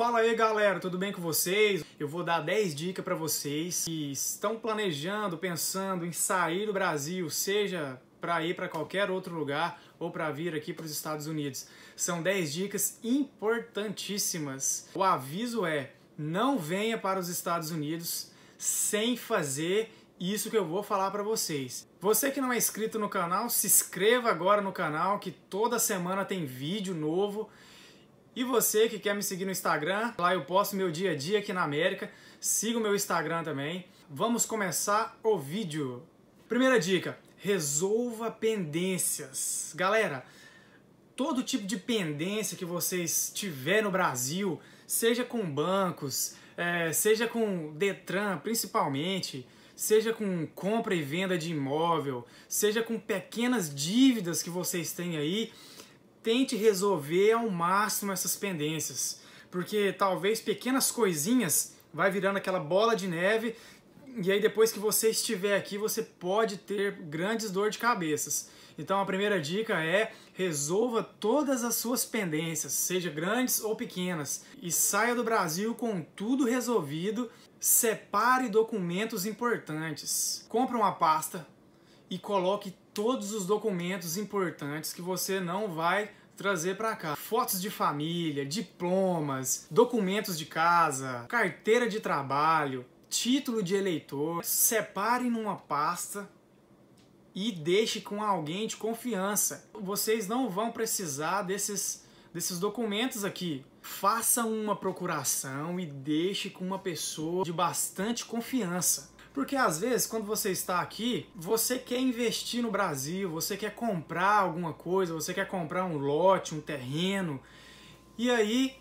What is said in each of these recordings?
Fala aí galera, tudo bem com vocês? Eu vou dar 10 dicas para vocês que estão planejando, pensando em sair do Brasil, seja para ir para qualquer outro lugar ou para vir aqui para os Estados Unidos. São 10 dicas importantíssimas. O aviso é: não venha para os Estados Unidos sem fazer isso que eu vou falar para vocês. Você que não é inscrito no canal, se inscreva agora no canal que toda semana tem vídeo novo. E você que quer me seguir no Instagram, lá eu posto meu dia a dia aqui na América. Siga o meu Instagram também. Vamos começar o vídeo. Primeira dica: resolva pendências. Galera, todo tipo de pendência que vocês tiver no Brasil, seja com bancos, é, seja com Detran principalmente, seja com compra e venda de imóvel, seja com pequenas dívidas que vocês têm aí, tente resolver ao máximo essas pendências, porque talvez pequenas coisinhas vai virando aquela bola de neve e aí depois que você estiver aqui, você pode ter grandes dor de cabeças. Então a primeira dica é resolva todas as suas pendências, seja grandes ou pequenas, e saia do Brasil com tudo resolvido Separe documentos importantes. Compre uma pasta e coloque todos os documentos importantes que você não vai trazer para cá. Fotos de família, diplomas, documentos de casa, carteira de trabalho, título de eleitor. Separe numa pasta e deixe com alguém de confiança. Vocês não vão precisar desses desses documentos aqui. Faça uma procuração e deixe com uma pessoa de bastante confiança. Porque às vezes, quando você está aqui, você quer investir no Brasil, você quer comprar alguma coisa, você quer comprar um lote, um terreno. E aí,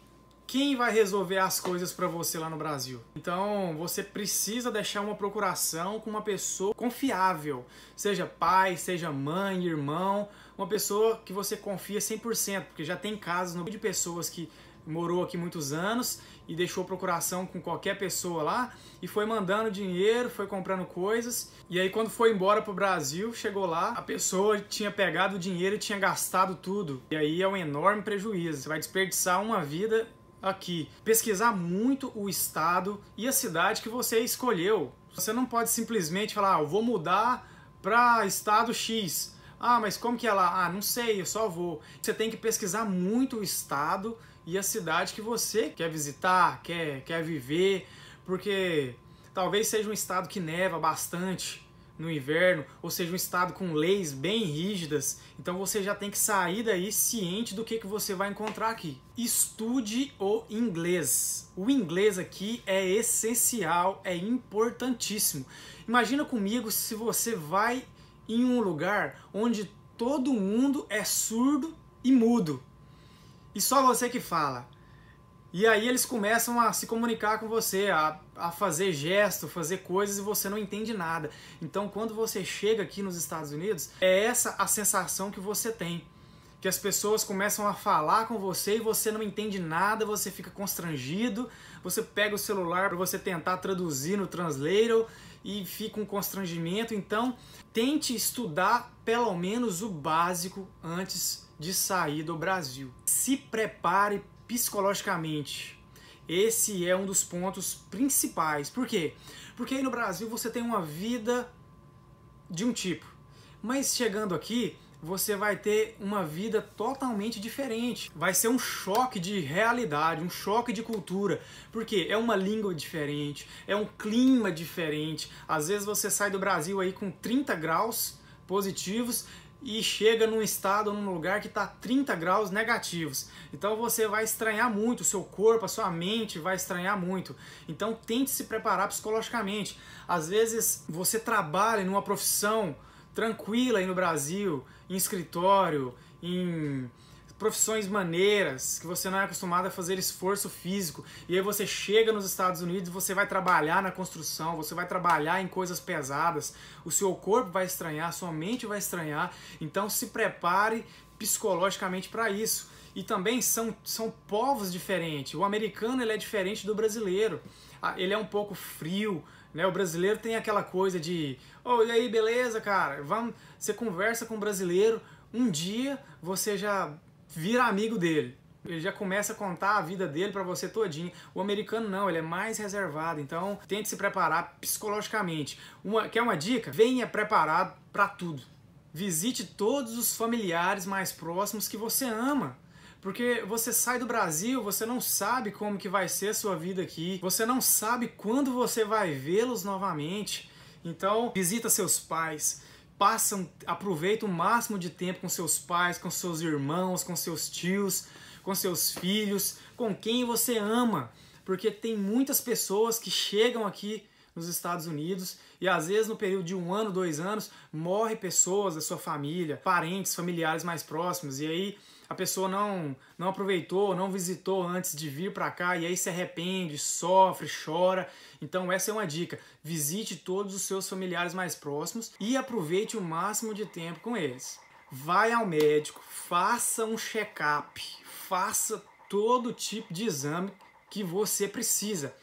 quem vai resolver as coisas para você lá no Brasil? Então, você precisa deixar uma procuração com uma pessoa confiável, seja pai, seja mãe, irmão, uma pessoa que você confia 100%, porque já tem casos no de pessoas que morou aqui muitos anos e deixou procuração com qualquer pessoa lá e foi mandando dinheiro, foi comprando coisas. E aí quando foi embora pro Brasil, chegou lá, a pessoa tinha pegado o dinheiro e tinha gastado tudo. E aí é um enorme prejuízo. Você vai desperdiçar uma vida aqui. Pesquisar muito o estado e a cidade que você escolheu. Você não pode simplesmente falar, ah, eu vou mudar para estado X. Ah, mas como que é lá? Ah, não sei, eu só vou. Você tem que pesquisar muito o estado e a cidade que você quer visitar, quer, quer viver, porque talvez seja um estado que neva bastante no inverno, ou seja um estado com leis bem rígidas, então você já tem que sair daí ciente do que, que você vai encontrar aqui. Estude o inglês. O inglês aqui é essencial, é importantíssimo. Imagina comigo se você vai em um lugar onde todo mundo é surdo e mudo. E só você que fala. E aí eles começam a se comunicar com você, a, a fazer gesto, fazer coisas e você não entende nada. Então quando você chega aqui nos Estados Unidos, é essa a sensação que você tem. Que as pessoas começam a falar com você e você não entende nada, você fica constrangido, você pega o celular para você tentar traduzir no translator e fica um constrangimento. Então, tente estudar pelo menos o básico antes de sair do Brasil. Se prepare psicologicamente. Esse é um dos pontos principais. Por quê? Porque aí no Brasil você tem uma vida de um tipo, mas chegando aqui você vai ter uma vida totalmente diferente. Vai ser um choque de realidade, um choque de cultura, porque é uma língua diferente, é um clima diferente. Às vezes você sai do Brasil aí com 30 graus positivos e chega num estado, num lugar que está 30 graus negativos. Então você vai estranhar muito, o seu corpo, a sua mente vai estranhar muito. Então tente se preparar psicologicamente. Às vezes você trabalha numa profissão tranquila aí no Brasil, em escritório, em profissões maneiras, que você não é acostumado a fazer esforço físico, e aí você chega nos Estados Unidos, você vai trabalhar na construção, você vai trabalhar em coisas pesadas, o seu corpo vai estranhar, sua mente vai estranhar, então se prepare psicologicamente para isso. E também são, são povos diferentes. O americano ele é diferente do brasileiro. Ah, ele é um pouco frio, né? O brasileiro tem aquela coisa de, oh, e aí, beleza, cara? Vamos, você conversa com o brasileiro, um dia você já vira amigo dele. Ele já começa a contar a vida dele para você todinho. O americano não, ele é mais reservado. Então, tente se preparar psicologicamente. Uma, quer uma dica? Venha preparado para tudo. Visite todos os familiares mais próximos que você ama. Porque você sai do Brasil, você não sabe como que vai ser a sua vida aqui, você não sabe quando você vai vê-los novamente. Então, visita seus pais, passa, aproveita o máximo de tempo com seus pais, com seus irmãos, com seus tios, com seus filhos, com quem você ama. Porque tem muitas pessoas que chegam aqui nos Estados Unidos e às vezes no período de um ano, dois anos, morre pessoas da sua família, parentes, familiares mais próximos e aí a pessoa não não aproveitou, não visitou antes de vir para cá e aí se arrepende, sofre, chora. Então essa é uma dica: visite todos os seus familiares mais próximos e aproveite o máximo de tempo com eles. Vai ao médico, faça um check-up, faça todo tipo de exame que você precisa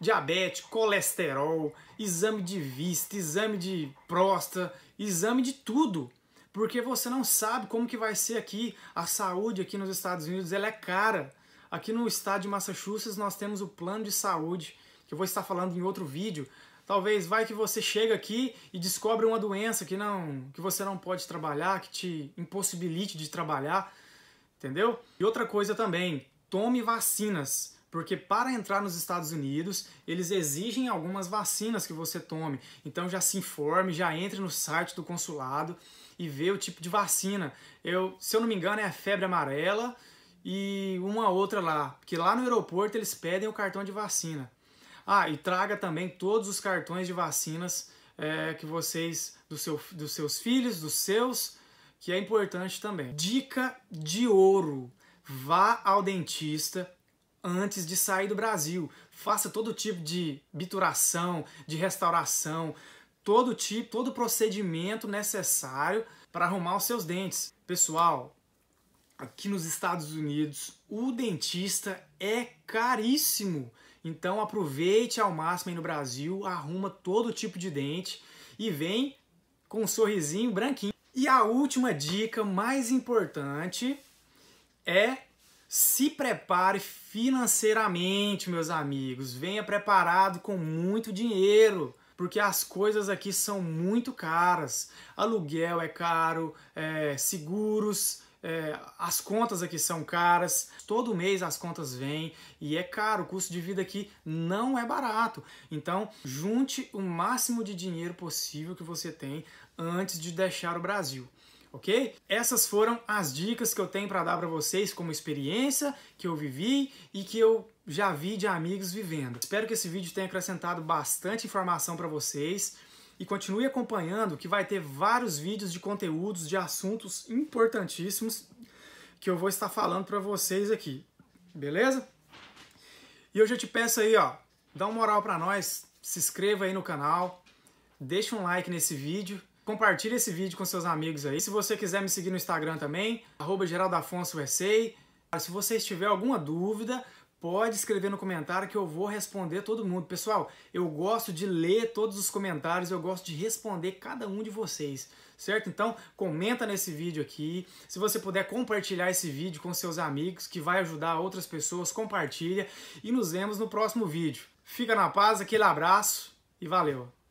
diabetes, colesterol, exame de vista, exame de próstata, exame de tudo. Porque você não sabe como que vai ser aqui a saúde aqui nos Estados Unidos, ela é cara. Aqui no estado de Massachusetts nós temos o plano de saúde, que eu vou estar falando em outro vídeo. Talvez vai que você chega aqui e descobre uma doença que não que você não pode trabalhar, que te impossibilite de trabalhar, entendeu? E outra coisa também, tome vacinas. Porque para entrar nos Estados Unidos, eles exigem algumas vacinas que você tome. Então já se informe, já entre no site do consulado e vê o tipo de vacina. Eu, se eu não me engano, é a febre amarela e uma outra lá. Porque lá no aeroporto eles pedem o cartão de vacina. Ah, e traga também todos os cartões de vacinas é, que vocês, do seu, dos seus filhos, dos seus, que é importante também. Dica de ouro: vá ao dentista antes de sair do Brasil. Faça todo tipo de bituração, de restauração, todo tipo, todo procedimento necessário para arrumar os seus dentes. Pessoal, aqui nos Estados Unidos, o dentista é caríssimo. Então aproveite ao máximo aí no Brasil, arruma todo tipo de dente e vem com um sorrisinho branquinho. E a última dica mais importante é se prepare financeiramente, meus amigos. Venha preparado com muito dinheiro, porque as coisas aqui são muito caras. Aluguel é caro, é, seguros, é, as contas aqui são caras, todo mês as contas vêm e é caro, o custo de vida aqui não é barato. Então, junte o máximo de dinheiro possível que você tem antes de deixar o Brasil ok? Essas foram as dicas que eu tenho para dar para vocês como experiência que eu vivi e que eu já vi de amigos vivendo. Espero que esse vídeo tenha acrescentado bastante informação para vocês e continue acompanhando que vai ter vários vídeos de conteúdos de assuntos importantíssimos que eu vou estar falando para vocês aqui, beleza? E eu já te peço aí, ó, dá uma moral para nós, se inscreva aí no canal, deixa um like nesse vídeo Compartilhe esse vídeo com seus amigos aí. Se você quiser me seguir no Instagram também, arroba Se você tiver alguma dúvida, pode escrever no comentário que eu vou responder todo mundo. Pessoal, eu gosto de ler todos os comentários, eu gosto de responder cada um de vocês, certo? Então, comenta nesse vídeo aqui. Se você puder compartilhar esse vídeo com seus amigos, que vai ajudar outras pessoas, compartilha e nos vemos no próximo vídeo. Fica na paz, aquele abraço e valeu!